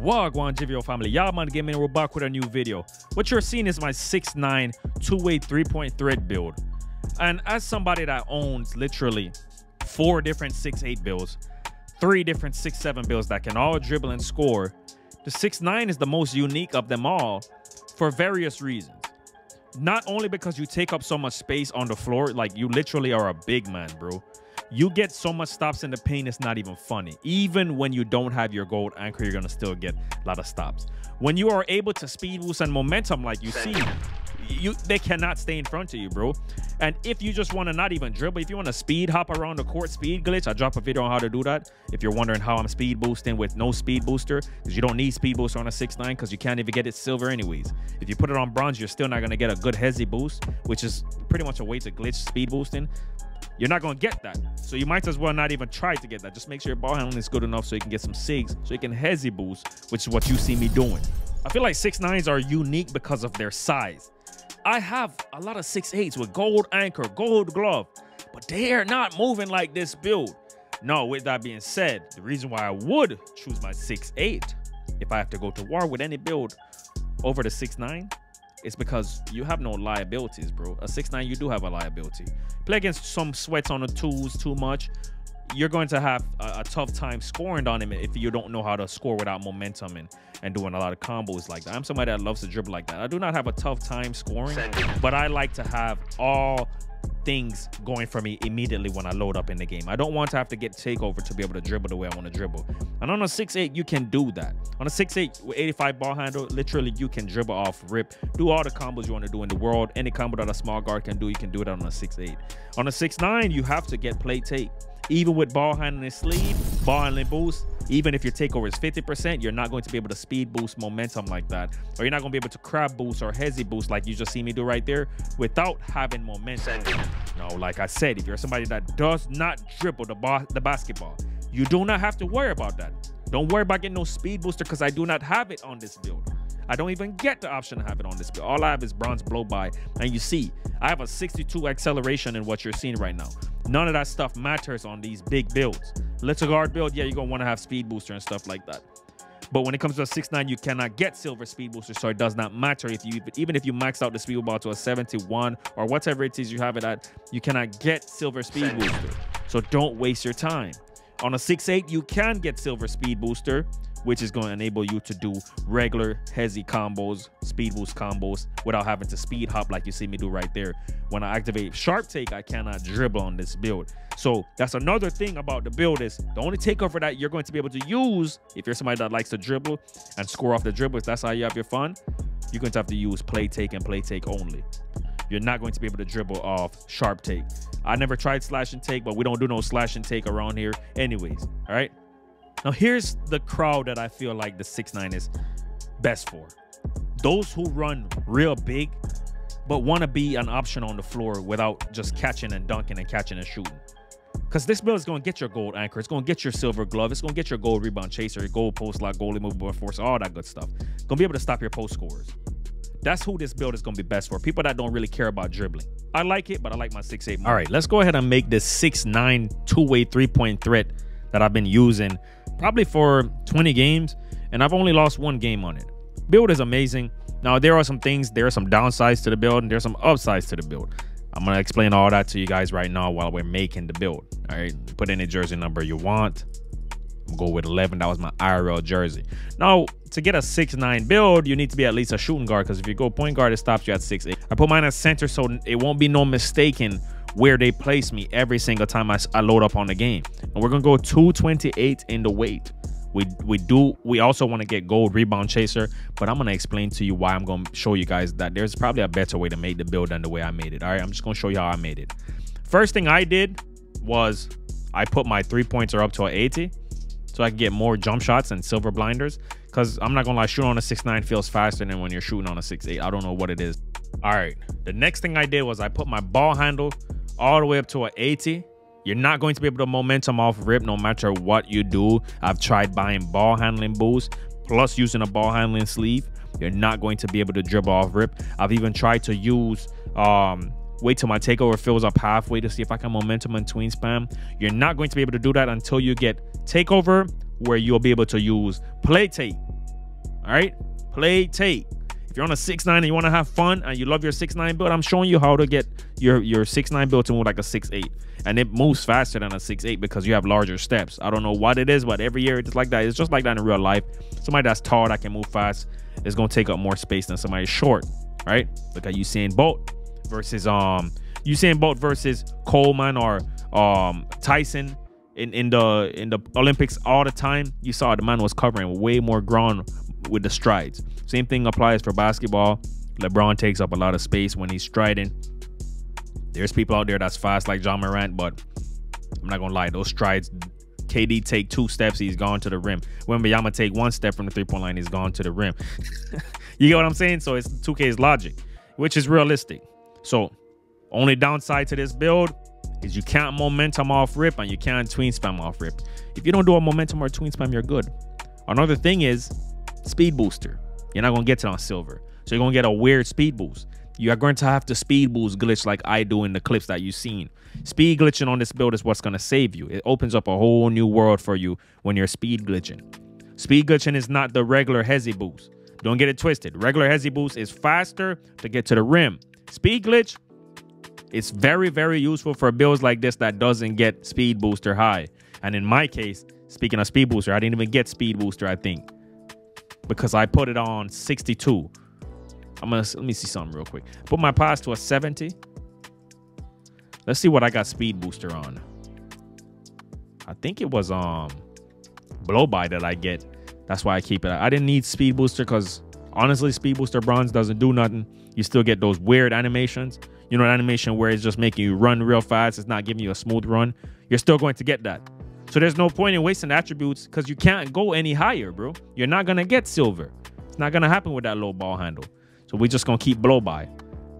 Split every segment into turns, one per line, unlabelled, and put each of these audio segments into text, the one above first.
Wagwan GVO family, YaadMan Gaming we're back with a new video. What you're seeing is my 6'9 two-way three-point threat build. And as somebody that owns literally four different 6'8 builds, three different 6'7 builds that can all dribble and score, the 6'9 is the most unique of them all for various reasons. Not only because you take up so much space on the floor, like you literally are a big man, bro you get so much stops in the paint, it's not even funny. Even when you don't have your gold anchor, you're gonna still get a lot of stops. When you are able to speed boost and momentum like you see, you they cannot stay in front of you, bro. And if you just want to not even dribble, if you want to speed hop around the court speed glitch, I drop a video on how to do that. If you're wondering how I'm speed boosting with no speed booster, because you don't need speed booster on a 6'9 because you can't even get it silver anyways. If you put it on bronze, you're still not going to get a good hezzy boost, which is pretty much a way to glitch speed boosting you're not going to get that. So you might as well not even try to get that. Just make sure your ball handling is good enough so you can get some SIGs, so you can hezzy boost, which is what you see me doing. I feel like six nines are unique because of their size. I have a lot of six eights with gold anchor, gold glove, but they are not moving like this build. Now, with that being said, the reason why I would choose my six eight if I have to go to war with any build over the six nine it's because you have no liabilities, bro. A six nine, you do have a liability. Play against some sweats on the tools too much. You're going to have a, a, tough time scoring on him if you don't know how to score without momentum and, and doing a lot of combos like that. I'm somebody that loves to dribble like that. I do not have a tough time scoring, but I like to have all things going for me immediately when I load up in the game. I don't want to have to get takeover to be able to dribble the way I want to dribble. And on a 6'8, you can do that. On a 6'8 with 85 ball handle, literally you can dribble off rip, do all the combos you want to do in the world. Any combo that a small guard can do, you can do it on a 6'8. On a 6'9, you have to get play take. Even with ball handling sleeve, ball handling boost, even if your takeover is 50%, you're not going to be able to speed boost momentum like that. Or you're not going to be able to crab boost or hezzy boost like you just see me do right there without having momentum. No, like I said, if you're somebody that does not dribble the, ba the basketball, you do not have to worry about that. Don't worry about getting no speed booster because I do not have it on this build. I don't even get the option to have it on this build. All I have is bronze blow by. And you see, I have a 62 acceleration in what you're seeing right now. None of that stuff matters on these big builds. Little guard build, yeah, you're gonna want to have speed booster and stuff like that. But when it comes to a 6'9", you cannot get silver speed booster, so it does not matter if you even if you max out the speed ball to a 71 or whatever it is you have it at, you cannot get silver speed booster. So don't waste your time. On a 6'8", you can get silver speed booster, which is going to enable you to do regular hezzy combos, speed boost combos without having to speed hop like you see me do right there. When I activate sharp take, I cannot dribble on this build. So that's another thing about the build is the only takeover that you're going to be able to use if you're somebody that likes to dribble and score off the dribbles, that's how you have your fun. You're going to have to use play take and play take only. You're not going to be able to dribble off sharp take. I never tried slash and take, but we don't do no slash and take around here anyways. All right. Now, here's the crowd that I feel like the six nine is best for. Those who run real big, but want to be an option on the floor without just catching and dunking and catching and shooting. Because this build is going to get your gold anchor. It's going to get your silver glove. It's going to get your gold rebound chaser, your gold post lock, goalie movement force, all that good stuff. Going to be able to stop your post scores. That's who this build is going to be best for. People that don't really care about dribbling. I like it, but I like my 6'8 more. All right, let's go ahead and make this 6'9 two-way three-point threat that I've been using probably for 20 games, and I've only lost one game on it. Build is amazing. Now, there are some things, there are some downsides to the build, and there's some upsides to the build. I'm going to explain all that to you guys right now while we're making the build. All right, put any jersey number you want. I'm go with 11. That was my IRL jersey. Now, to get a 6'9 build, you need to be at least a shooting guard because if you go point guard, it stops you at 6'8. I put mine at center so it won't be no mistaking where they place me every single time I, I load up on the game. And we're gonna go 228 in the weight. We we do we also want to get gold rebound chaser, but I'm gonna explain to you why I'm gonna show you guys that there's probably a better way to make the build than the way I made it. All right, I'm just gonna show you how I made it. First thing I did was I put my three pointer up to an 80 so I can get more jump shots and silver blinders. Cause I'm not gonna lie, shooting on a 6'9 feels faster than when you're shooting on a 6'8. I don't know what it is. All right, the next thing I did was I put my ball handle all the way up to an 80. You're not going to be able to momentum off rip no matter what you do. I've tried buying ball handling boost plus using a ball handling sleeve. You're not going to be able to dribble off rip. I've even tried to use um wait till my takeover fills up halfway to see if I can momentum and tween spam. You're not going to be able to do that until you get takeover where you'll be able to use play take All right, play take. If you're on a six nine and you want to have fun and you love your six nine build, I'm showing you how to get your your six nine build to move like a six eight, and it moves faster than a six eight because you have larger steps. I don't know what it is, but every year it's like that. It's just like that in real life. Somebody that's tall that can move fast is gonna take up more space than somebody short, right? Look at Usain Bolt versus um Usain Bolt versus Coleman or um Tyson in, in the in the Olympics all the time. You saw the man was covering way more ground with the strides. Same thing applies for basketball. LeBron takes up a lot of space when he's striding. There's people out there that's fast like Ja Morant, but I'm not gonna lie, those strides. KD take two steps, he's gone to the rim. Wembanyama take one step from the three point line, he's gone to the rim. you get what I'm saying? So it's 2K's logic, which is realistic. So only downside to this build is you can't momentum off rip and you can't tween spam off rip. If you don't do a momentum or tween spam, you're good. Another thing is speed booster. You're not gonna get it on silver. So you're gonna get a weird speed boost. You are going to have to speed boost glitch like I do in the clips that you've seen. Speed glitching on this build is what's gonna save you. It opens up a whole new world for you when you're speed glitching. Speed glitching is not the regular hezzy boost. Don't get it twisted. Regular hezzy boost is faster to get to the rim. Speed glitch it's very, very useful for builds like this that doesn't get speed booster high. And in my case, speaking of speed booster, I didn't even get speed booster, I think, because I put it on 62. I'm gonna let me see something real quick. Put my pass to a 70. Let's see what I got speed booster on. I think it was um blow by that I get. That's why I keep it. I didn't need speed booster because honestly, speed booster bronze doesn't do nothing. You still get those weird animations you know, an animation where it's just making you run real fast, it's not giving you a smooth run, you're still going to get that. So there's no point in wasting attributes because you can't go any higher, bro. You're not gonna get silver. It's not gonna happen with that low ball handle. So we're just gonna keep blow by.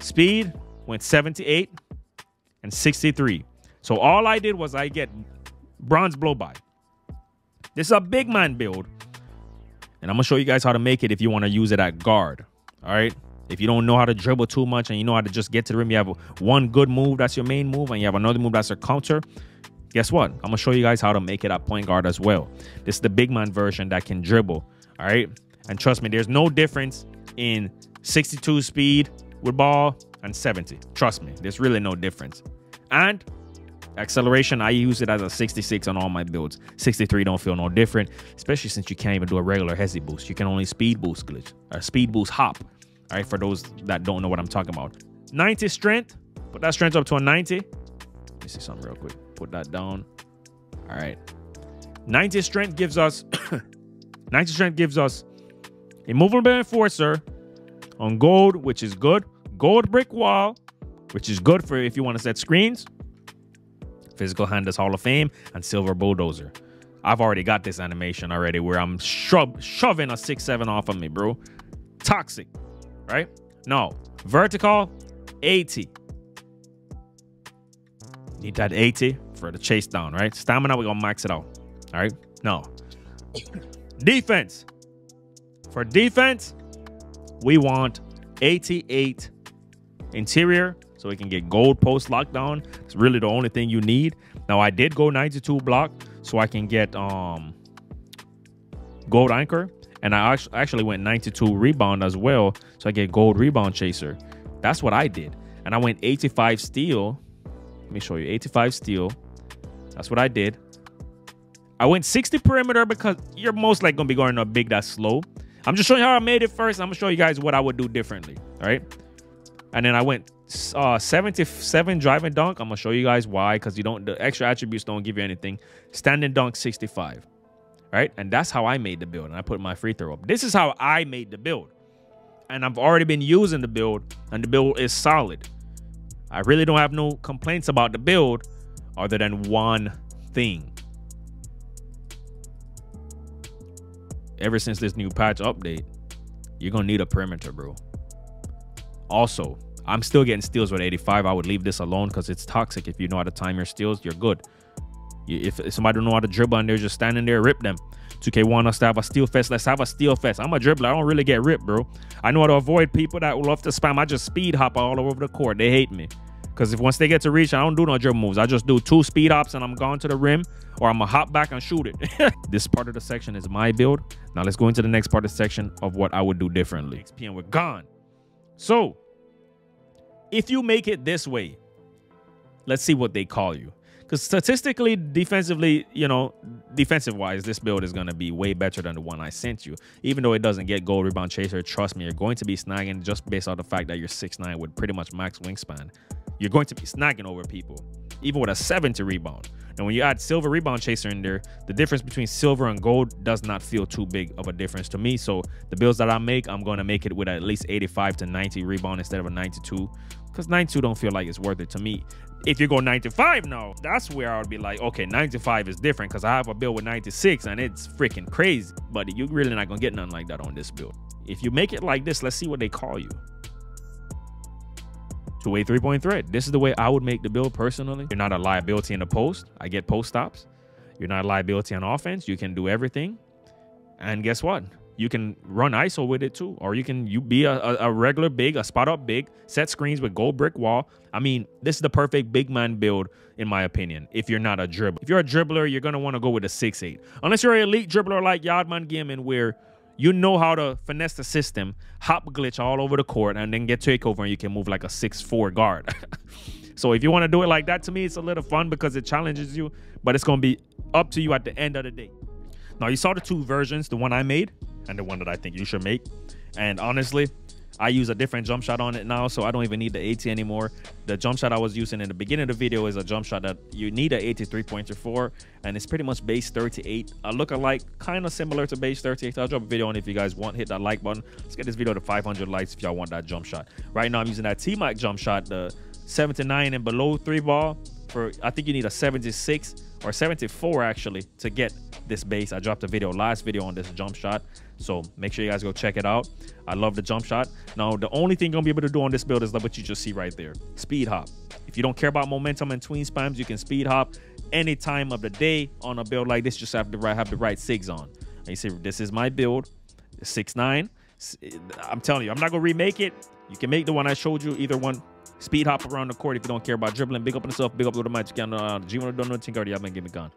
Speed went 78 and 63. So all I did was I get bronze blow by. This is a big man build. And I'm gonna show you guys how to make it if you want to use it at guard. All right. If you don't know how to dribble too much and you know how to just get to the rim, you have one good move that's your main move, and you have another move that's a counter. Guess what? I'm gonna show you guys how to make it at point guard as well. This is the big man version that can dribble. All right, and trust me, there's no difference in 62 speed with ball and 70. Trust me, there's really no difference. And acceleration, I use it as a 66 on all my builds. 63 don't feel no different, especially since you can't even do a regular hezzy boost. You can only speed boost glitch or speed boost hop. All right, for those that don't know what I'm talking about. 90 strength. Put that strength up to a 90. Let me see something real quick. Put that down. All right. 90 strength gives us 90 strength gives us a movable enforcer on gold, which is good. Gold brick wall, which is good for if you want to set screens. Physical Handles Hall of Fame and silver bulldozer. I've already got this animation already where I'm sho shoving a six seven off of me, bro. Toxic right? No. Vertical, 80. Need that 80 for the chase down, right? Stamina, we're gonna max it out. All right? No. defense. For defense, we want 88 interior so we can get gold post lockdown. It's really the only thing you need. Now I did go 92 block so I can get um gold anchor and I actually went 92 rebound as well, so I get gold rebound chaser. That's what I did. And I went 85 steal. Let me show you 85 steal. That's what I did. I went 60 perimeter because you're most likely gonna be going a big that slow. I'm just showing you how I made it first. I'm gonna show you guys what I would do differently. All right. And then I went uh 77 driving dunk. I'm gonna show you guys why, because you don't the extra attributes don't give you anything. Standing dunk 65 right? And that's how I made the build. And I put my free throw up. This is how I made the build. And I've already been using the build, and the build is solid. I really don't have no complaints about the build other than one thing. Ever since this new patch update, you're going to need a perimeter, bro. Also, I'm still getting steals with 85. I would leave this alone because it's toxic. If you know how to time your steals, you're good. If, somebody don't know how to dribble and they're just standing there, rip them. 2K want us to have a steal fest. Let's have a steal fest. I'm a dribbler. I don't really get ripped, bro. I know how to avoid people that love to spam. I just speed hop all over the court. They hate me Because if once they get to reach, I don't do no dribble moves. I just do two speed hops and I'm gone to the rim, or I'm gonna hop back and shoot it. this part of the section is my build. Now let's go into the next part of the section of what I would do differently. XP and we're gone. So if you make it this way, let's see what they call you. Because statistically, defensively, you know, defensive wise, this build is going to be way better than the one I sent you. Even though it doesn't get gold rebound chaser, trust me, you're going to be snagging just based on the fact that you're 6'9 with pretty much max wingspan. You're going to be snagging over people, even with a 70 rebound. And when you add silver rebound chaser in there, the difference between silver and gold does not feel too big of a difference to me. So the builds that I make, I'm going to make it with at least 85 to 90 rebound instead of a 92 because 92 don't feel like it's worth it to me. If you go 95 now, that's where I would be like, okay, 95 is different because I have a build with 96 and it's freaking crazy. But you're really not gonna get nothing like that on this build. If you make it like this, let's see what they call you. Two-way three-point threat. This is the way I would make the build personally. You're not a liability in the post. I get post stops. You're not a liability on offense. You can do everything. And guess what? you can run ISO with it too, or you can you be a, a, a, regular big, a spot up big, set screens with gold brick wall. I mean, this is the perfect big man build in my opinion. If you're not a dribbler, if you're a dribbler, you're gonna want to go with a six eight, unless you're an elite dribbler like YaadMan Gaming, where you know how to finesse the system, hop glitch all over the court, and then get takeover, and you can move like a six four guard. so if you want to do it like that, to me, it's a little fun because it challenges you, but it's gonna be up to you at the end of the day. Now you saw the two versions, the one I made and the one that I think you should make. And honestly, I use a different jump shot on it now, so I don't even need the AT anymore. The jump shot I was using in the beginning of the video is a jump shot that you need an 83 pointer for, and it's pretty much base 38. A look-alike, kind of similar to base 38. I'll drop a video on if you guys want. Hit that like button. Let's get this video to 500 likes if y'all want that jump shot. Right now, I'm using that T-Mac jump shot, the 79 and below three ball. For I think you need a 76 or 74 actually to get this base. I dropped a video, last video on this jump shot. So make sure you guys go check it out. I love the jump shot. Now, the only thing you're to be able to do on this build is what you just see right there. Speed hop. If you don't care about momentum and tween spams, you can speed hop any time of the day on a build like this. Just have to have the right SIGs on. And you see, this is my build, six nine. I'm telling you, I'm not to remake it. You can make the one I showed you, either one. Speed hop around the court if you don't care about dribbling. Big up on yourself. Big up to the match. Uh, G1 don't know. Think already. I've been giving gone.